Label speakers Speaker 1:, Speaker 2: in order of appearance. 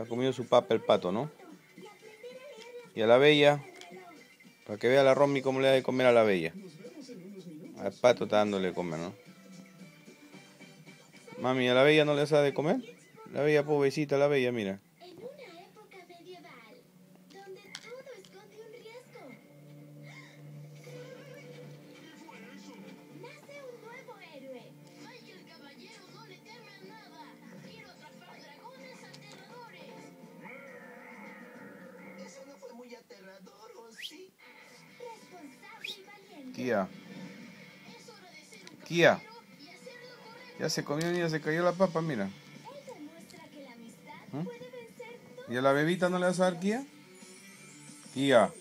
Speaker 1: ha comido su papa el pato, ¿no? Y a la bella, para que vea la Romy cómo le da de comer a la bella. Al pato está dándole de comer, ¿no? Mami, ¿a la bella no le da de comer? La bella pobrecita, la bella, mira. Kia. Kia. Ya se comió y ya se cayó la papa, mira. ¿Mm? ¿Y a la bebita no le vas a dar Kia? Kia.